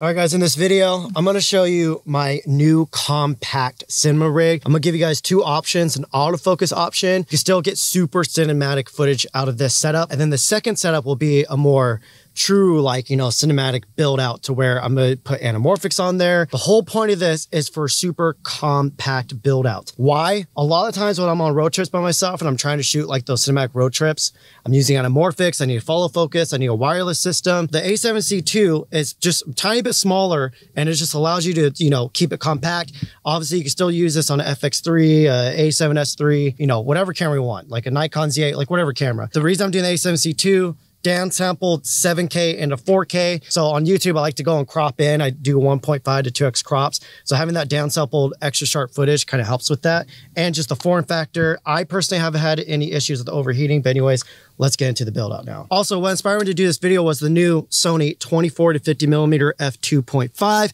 All right, guys, in this video, I'm gonna show you my new compact cinema rig. I'm gonna give you guys two options, an autofocus option. You can still get super cinematic footage out of this setup. And then the second setup will be a more true like you know cinematic build out to where I'm gonna put anamorphics on there. The whole point of this is for super compact build out. Why? A lot of times when I'm on road trips by myself and I'm trying to shoot like those cinematic road trips, I'm using anamorphics. I need follow focus. I need a wireless system. The A7C2 is just a tiny bit smaller and it just allows you to you know keep it compact. Obviously, you can still use this on an FX3, uh, A7S3, you know whatever camera you want, like a Nikon Z8, like whatever camera. The reason I'm doing the A7C2 downsampled 7K into 4K. So on YouTube, I like to go and crop in. I do 1.5 to 2x crops. So having that downsampled extra sharp footage kind of helps with that. And just the form factor, I personally haven't had any issues with overheating. But anyways, let's get into the build out now. Also, what inspired me to do this video was the new Sony 24 to 50 millimeter f2.5.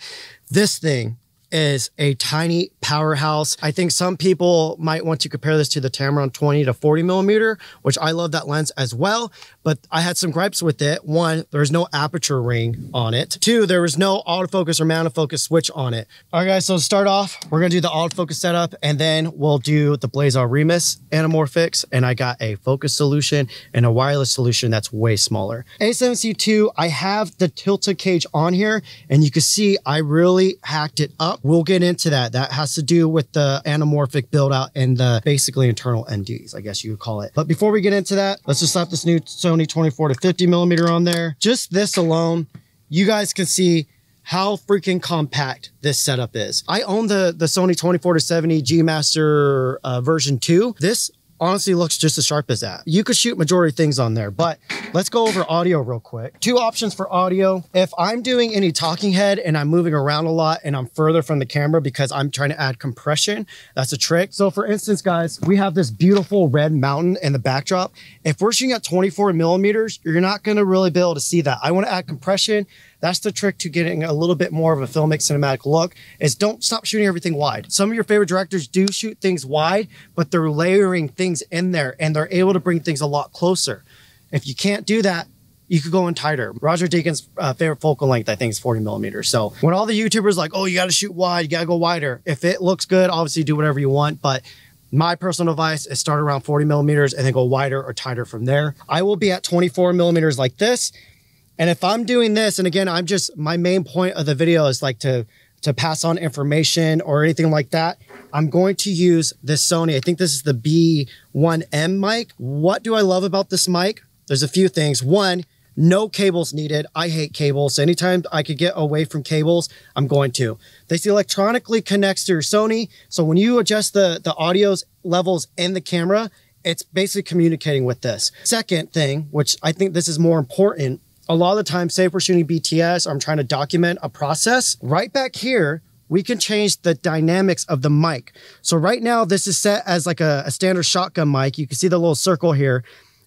This thing is a tiny powerhouse. I think some people might want to compare this to the Tamron 20 to 40 millimeter, which I love that lens as well. But I had some gripes with it. One, there's no aperture ring on it. Two, there was no autofocus or mount focus switch on it. All right, guys, so to start off, we're gonna do the autofocus setup and then we'll do the Blazar Remus anamorphics. And I got a focus solution and a wireless solution that's way smaller. A7C2, I have the Tilta cage on here and you can see I really hacked it up. We'll get into that. That has to do with the anamorphic build out and the basically internal NDs, I guess you would call it. But before we get into that, let's just slap this new Sony Sony 24 to 50 millimeter on there. Just this alone, you guys can see how freaking compact this setup is. I own the, the Sony 24 to 70 G Master uh, version 2. This honestly looks just as sharp as that. You could shoot majority things on there, but let's go over audio real quick. Two options for audio. If I'm doing any talking head and I'm moving around a lot and I'm further from the camera because I'm trying to add compression, that's a trick. So for instance, guys, we have this beautiful red mountain in the backdrop. If we're shooting at 24 millimeters, you're not gonna really be able to see that. I wanna add compression that's the trick to getting a little bit more of a filmic cinematic look is don't stop shooting everything wide. Some of your favorite directors do shoot things wide, but they're layering things in there and they're able to bring things a lot closer. If you can't do that, you could go in tighter. Roger Deakins' uh, favorite focal length, I think, is 40 millimeters. So when all the YouTubers like, oh, you got to shoot wide, you got to go wider. If it looks good, obviously do whatever you want. But my personal advice is start around 40 millimeters and then go wider or tighter from there. I will be at 24 millimeters like this. And if I'm doing this, and again, I'm just, my main point of the video is like to, to pass on information or anything like that, I'm going to use this Sony. I think this is the B1M mic. What do I love about this mic? There's a few things. One, no cables needed. I hate cables. Anytime I could get away from cables, I'm going to. This electronically connects to your Sony. So when you adjust the, the audio's levels in the camera, it's basically communicating with this. Second thing, which I think this is more important, a lot of the time, say if we're shooting BTS or I'm trying to document a process, right back here, we can change the dynamics of the mic. So right now, this is set as like a, a, standard shotgun mic. You can see the little circle here.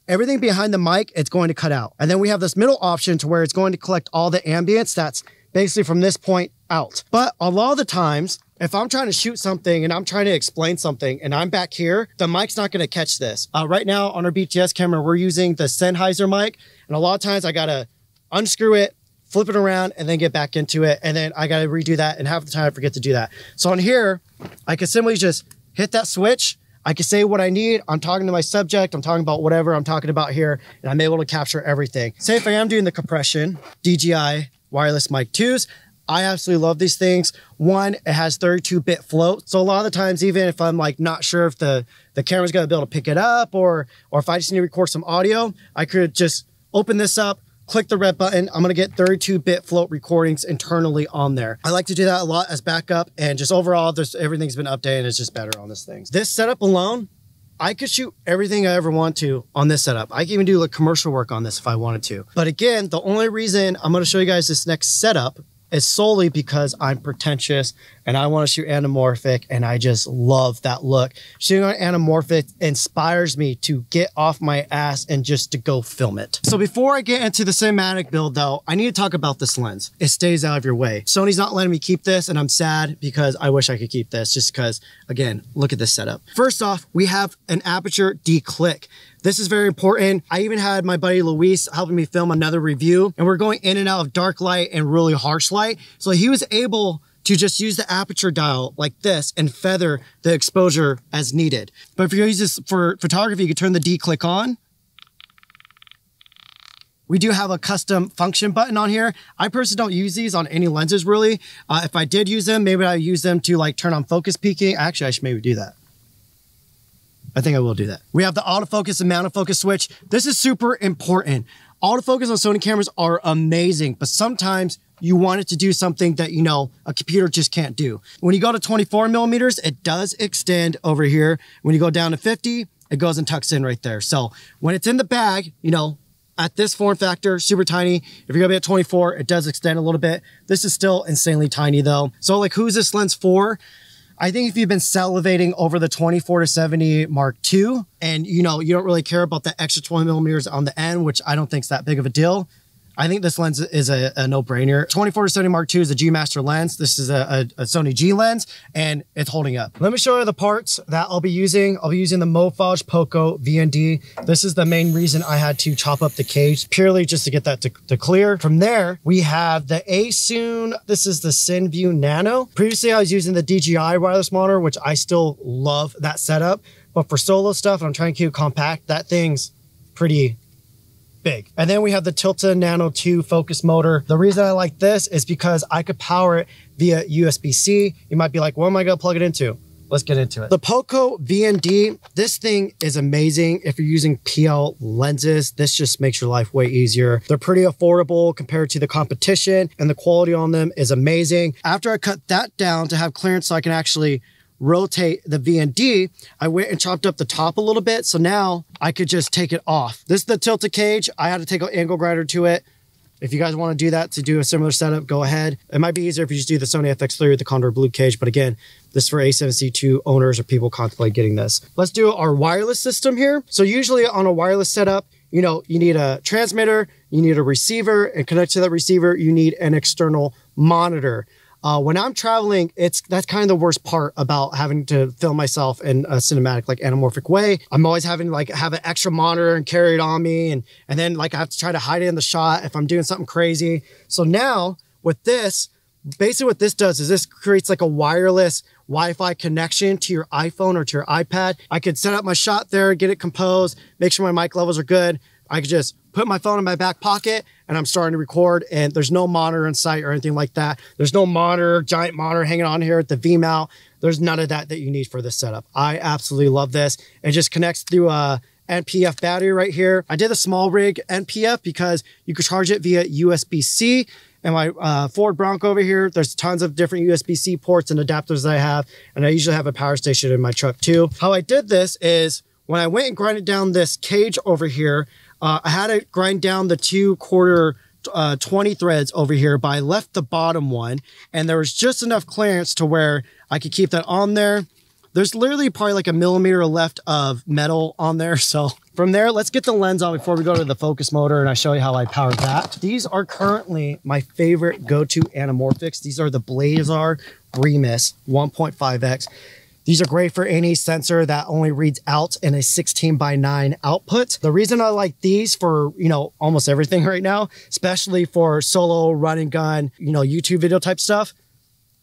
Everything behind the mic, it's going to cut out. And then we have this middle option to where it's going to collect all the ambience that's basically from this point out. But a lot of the times, if I'm trying to shoot something and I'm trying to explain something and I'm back here, the mic's not going to catch this. Uh, right now on our BTS camera, we're using the Sennheiser mic. And a lot of times I got to unscrew it, flip it around, and then get back into it. And then I got to redo that. And half the time I forget to do that. So on here, I can simply just hit that switch. I can say what I need. I'm talking to my subject. I'm talking about whatever I'm talking about here. And I'm able to capture everything. Say if I am doing the compression, DJI wireless mic 2s, I absolutely love these things. One, it has 32 bit float. So a lot of the times, even if I'm like not sure if the, the camera's gonna be able to pick it up or, or if I just need to record some audio, I could just open this up, click the red button. I'm gonna get 32 bit float recordings internally on there. I like to do that a lot as backup and just overall, there's, everything's been updated it's just better on this thing. This setup alone, I could shoot everything I ever want to on this setup. I can even do like commercial work on this if I wanted to. But again, the only reason I'm gonna show you guys this next setup is solely because I'm pretentious and I want to shoot anamorphic and I just love that look. Shooting on anamorphic inspires me to get off my ass and just to go film it. So before I get into the cinematic build though, I need to talk about this lens. It stays out of your way. Sony's not letting me keep this and I'm sad because I wish I could keep this just because again, look at this setup. First off, we have an aperture declick. This is very important. I even had my buddy Luis helping me film another review and we're going in and out of dark light and really harsh light. So he was able to just use the aperture dial like this and feather the exposure as needed. But if you use this for photography, you can turn the declick on. We do have a custom function button on here. I personally don't use these on any lenses really. Uh, if I did use them, maybe I use them to like turn on focus peaking. Actually, I should maybe do that. I think I will do that. We have the autofocus and mount focus switch. This is super important. Autofocus on Sony cameras are amazing, but sometimes you want it to do something that, you know, a computer just can't do. When you go to 24 millimeters, it does extend over here. When you go down to 50, it goes and tucks in right there. So when it's in the bag, you know, at this form factor, super tiny. If you're gonna be at 24, it does extend a little bit. This is still insanely tiny though. So like who's this lens for? I think if you've been salivating over the 24 to 70 Mark II and you know, you don't really care about the extra 20 millimeters on the end, which I don't think is that big of a deal, I think this lens is a, a no-brainer. 24 to 70 Mark II is a G Master lens. This is a, a, a, Sony G lens and it's holding up. Let me show you the parts that I'll be using. I'll be using the Mofage Poco VND. This is the main reason I had to chop up the cage purely just to get that to, to clear. From there, we have the Accsoon. This is the CineView Nano. Previously, I was using the DJI wireless monitor, which I still love that setup. But for solo stuff, I'm trying to keep it compact. That thing's pretty big. And then we have the Tilta Nano 2 focus motor. The reason I like this is because I could power it via USB-C. You might be like, what am I gonna plug it into? Let's get into it. The Poco VND, this thing is amazing. If you're using PL lenses, this just makes your life way easier. They're pretty affordable compared to the competition and the quality on them is amazing. After I cut that down to have clearance so I can actually rotate the VND, I went and chopped up the top a little bit. So now I could just take it off. This is the Tilta cage. I had to take an angle grinder to it. If you guys want to do that to do a similar setup, go ahead. It might be easier if you just do the Sony FX3 with the Kondor Blue cage. But again, this is for A7C2 owners or people contemplate getting this. Let's do our wireless system here. So usually on a wireless setup, you know, you need a transmitter, you need a receiver, and connect to that receiver, you need an external monitor. Uh, when I'm traveling, it's that's kind of the worst part about having to film myself in a cinematic, like anamorphic way. I'm always having like have an extra monitor and carry it on me, and and then like I have to try to hide it in the shot if I'm doing something crazy. So now with this, basically what this does is this creates like a wireless Wi-Fi connection to your iPhone or to your iPad. I could set up my shot there, get it composed, make sure my mic levels are good. I could just put my phone in my back pocket and I'm starting to record and there's no monitor in sight or anything like that. There's no monitor, giant monitor hanging on here at the V mount. There's none of that that you need for this setup. I absolutely love this. It just connects through a NPF battery right here. I did a SmallRig NPF because you could charge it via USB-C and my uh, Ford Bronco over here, there's tons of different USB-C ports and adapters that I have. And I usually have a power station in my truck too. How I did this is when I went and grinded down this cage over here, uh, I had to grind down the two quarter uh, 20 threads over here, but I left the bottom one and there was just enough clearance to where I could keep that on there. There's literally probably like a millimeter left of metal on there. So from there, let's get the lens on before we go to the focus motor and I show you how I power that. These are currently my favorite go-to anamorphics. These are the Blazar Remus 1.5X. These are great for any sensor that only reads out in a 16 by 9 output. The reason I like these for, you know, almost everything right now, especially for solo run and gun, you know, YouTube video type stuff,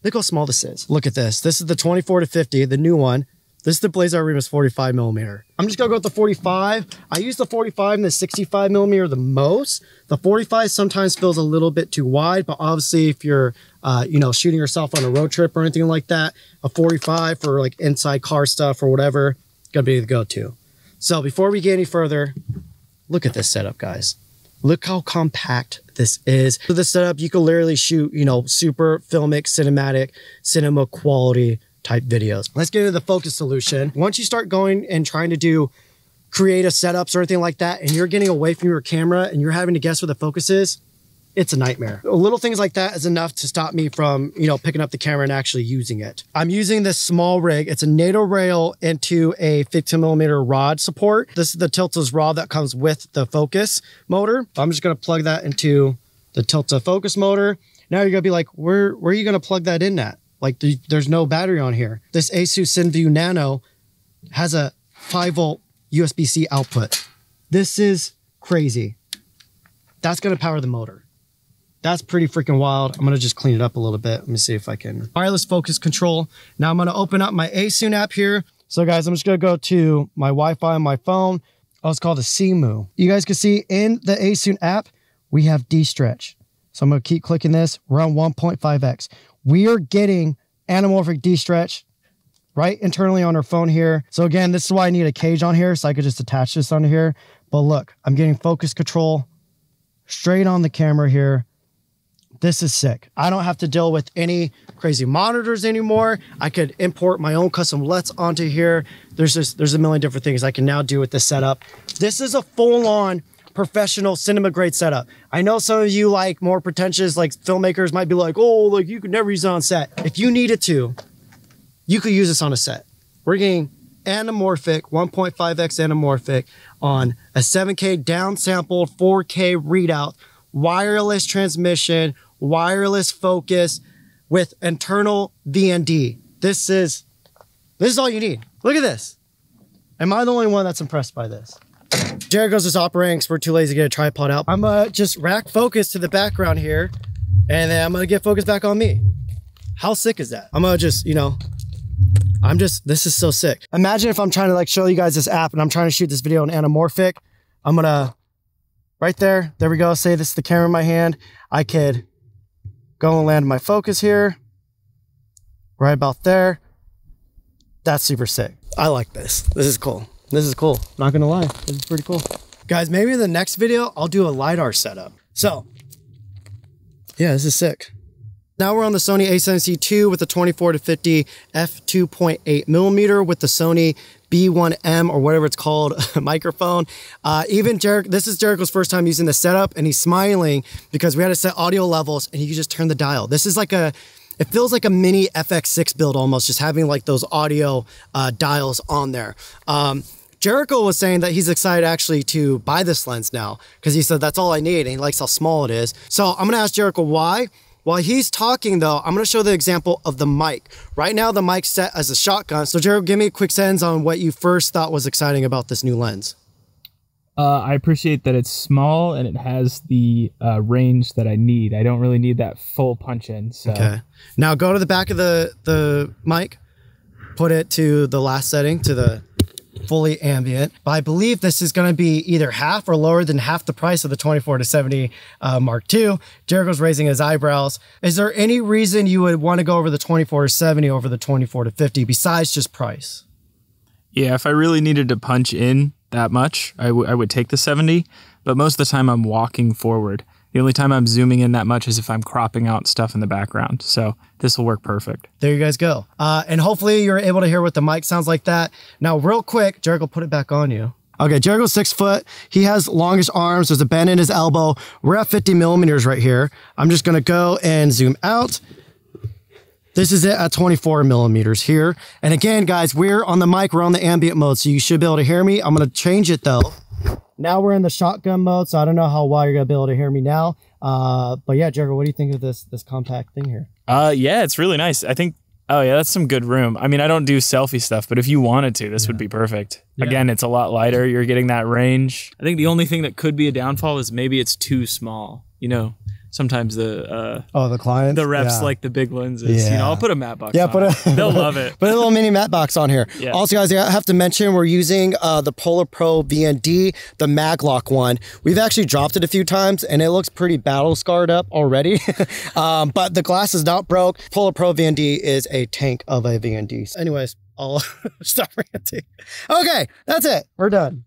look how small this is. Look at this. This is the 24 to 50, the new one. This is the Blazar Remus 45 millimeter. I'm just gonna go with the 45. I use the 45 and the 65 millimeter the most. The 45 sometimes feels a little bit too wide, but obviously if you're, uh, you know, shooting yourself on a road trip or anything like that, a 45 for like inside car stuff or whatever, gonna be the go-to. So before we get any further, look at this setup, guys. Look how compact this is. For this setup, you can literally shoot, you know, super filmic, cinematic, cinema quality type videos. Let's get into the focus solution. Once you start going and trying to do creative setups or anything like that, and you're getting away from your camera and you're having to guess where the focus is, it's a nightmare. Little things like that is enough to stop me from, you know, picking up the camera and actually using it. I'm using this SmallRig. It's a NATO rail into a 15 millimeter rod support. This is the Tilta's rod that comes with the focus motor. I'm just going to plug that into the Tilta focus motor. Now you're to be like, where, where are you going to plug that in at? Like there's no battery on here. This Accsoon CineView Nano has a 5 volt USB-C output. This is crazy. That's gonna power the motor. That's pretty freaking wild. I'm gonna just clean it up a little bit. Let me see if I can. Wireless focus control. Now I'm gonna open up my Accsoon app here. So guys, I'm just gonna go to my Wi-Fi on my phone. Oh, it's called a Cemu. You guys can see in the Accsoon app, we have D-Stretch. So I'm gonna keep clicking this. We're on 1.5x. We are getting anamorphic D-Stretch right internally on our phone here. So again, this is why I need a cage on here so I could just attach this onto here. But look, I'm getting focus control straight on the camera here. This is sick. I don't have to deal with any crazy monitors anymore. I could import my own custom LUTs onto here. There's just, there's a million different things I can now do with this setup. This is a full on professional cinema grade setup. I know some of you like more pretentious, like filmmakers might be like, oh, like you could never use it on set. If you needed to, you could use this on a set. We're getting anamorphic, 1.5x anamorphic on a 7K downsampled 4K readout, wireless transmission, wireless focus with internal VND. This is this is all you need. Look at this. Am I the only one that's impressed by this? Jared goes to operating because we're too lazy to get a tripod out. I'm gonna just rack focus to the background here, and then I'm gonna get focus back on me. How sick is that? I'm gonna just, you know, I'm just, this is so sick. Imagine if I'm trying to like show you guys this app and I'm trying to shoot this video in anamorphic. I'm gonna, right there, there we go. Say this is the camera in my hand. I could go and land my focus here, right about there. That's super sick. I like this. This is cool. This is cool. Not gonna lie, this is pretty cool. Guys, maybe in the next video, I'll do a LiDAR setup. So, yeah, this is sick. Now we're on the Sony a7C II with the 24 to 50 f2.8 millimeter with the Sony B1M or whatever it's called microphone. Uh, even Jericho, this is Jericho's first time using the setup and he's smiling because we had to set audio levels and he could just turn the dial. This is like a, it feels like a mini FX6 build almost, just having like those audio uh, dials on there. Um, Jericho was saying that he's excited actually to buy this lens now because he said that's all I need and he likes how small it is. So I'm gonna ask Jericho why. While he's talking though, I'm gonna show the example of the mic. Right now the mic's set as a shotgun. So Jericho, give me a quick sense on what you first thought was exciting about this new lens. Uh, I appreciate that it's small and it has the uh, range that I need. I don't really need that full punch in. So. Okay. Now go to the back of the the mic, put it to the last setting to the fully ambient. But I believe this is going to be either half or lower than half the price of the 24 to 70 uh, Mark II. Jericho's raising his eyebrows. Is there any reason you would want to go over the 24 to 70 over the 24 to 50 besides just price? Yeah, if I really needed to punch in that much, I, I would take the 70. But most of the time, I'm walking forward. The only time I'm zooming in that much is if I'm cropping out stuff in the background. So this will work perfect. There you guys go. Uh, and hopefully you're able to hear what the mic sounds like that. Now, real quick, Jericho, put it back on you. Okay, Jericho's six foot. He has longish arms. There's a bend in his elbow. We're at 50 millimeters right here. I'm just gonna go and zoom out. This is it at 24 millimeters here. And again, guys, we're on the mic, we're on the ambient mode, so you should be able to hear me. I'm gonna change it though. Now we're in the shotgun mode, so I don't know how well you're gonna be able to hear me now. Uh, but yeah, Jericho, what do you think of this this compact thing here? Uh, yeah, it's really nice. I think. Oh yeah, that's some good room. I mean, I don't do selfie stuff, but if you wanted to, this yeah. would be perfect. Yeah. Again, it's a lot lighter. You're getting that range. I think the only thing that could be a downfall is maybe it's too small. You know, sometimes the uh, oh the clients the reps yeah. like the big lenses. Yeah. You know, I'll put a matte box. Yeah, put a they'll love it. Put a little mini matte box on here. Yeah. Also, guys, I have to mention we're using uh, the PolarPro VND, the Maglock one. We've actually dropped it a few times, and it looks pretty battle scarred up already. um, but the glass is not broke. PolarPro VND is a tank of a VND. anyways, I'll stop ranting. Okay, that's it. We're done.